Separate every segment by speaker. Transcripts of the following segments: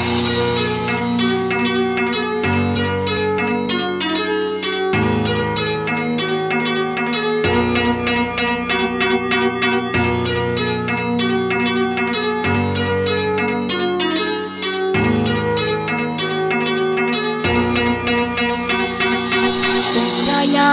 Speaker 1: や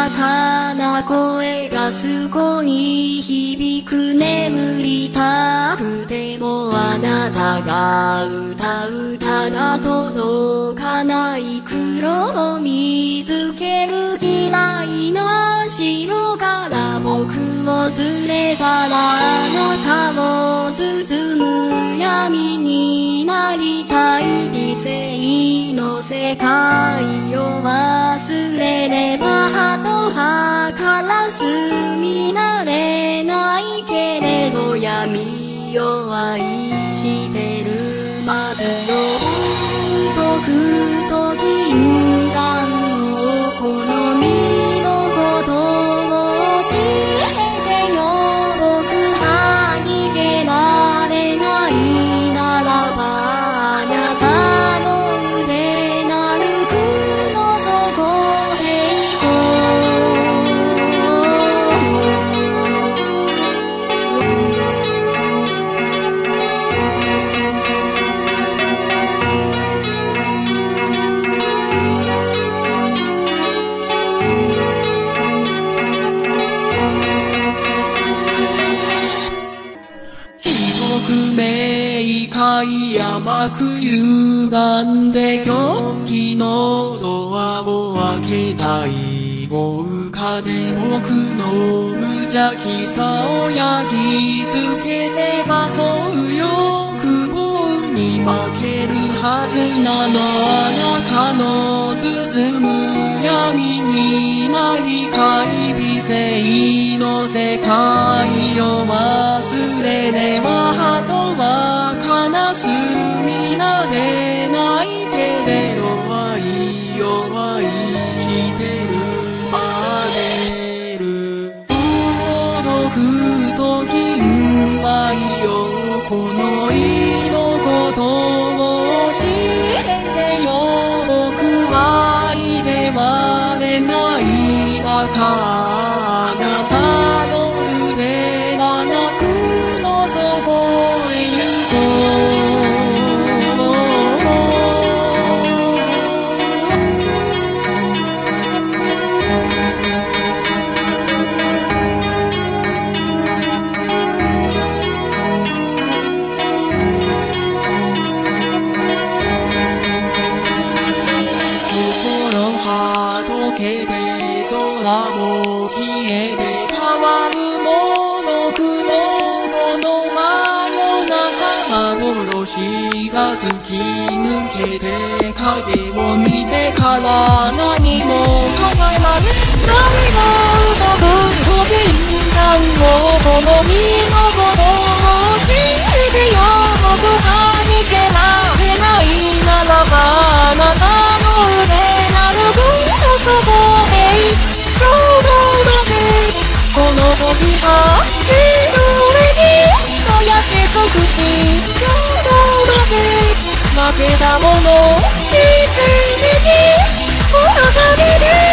Speaker 1: かな声がすこに響く眠りたくてもあなたが歌う歌が届かない黒を見つける嫌いな白から僕を連れ去らあなたを包むなりたい理性の世界を忘れれば鳩はカラスになれないけれど闇を愛してるまず夜とくと銀河の好み
Speaker 2: 明快甘く歪んで狂気のドアを開けたい。豪華で僕の無邪気さを焼き付けてばそう欲望に負けるはずなの。あなたの包む闇になり怪美性の世界を忘れればは悲す皆でないけれど愛を愛してる。までる。届くと銀はよこの意のことを教えてよ僕は愛ではれないだかあ溶けて空も消えて変わるもの雲の真夜中幻が突き抜けて影を見てから何も考えられない。の時は手の上に燃やし尽くし衝動だぜ負けたもの見せてに。この先